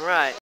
Right.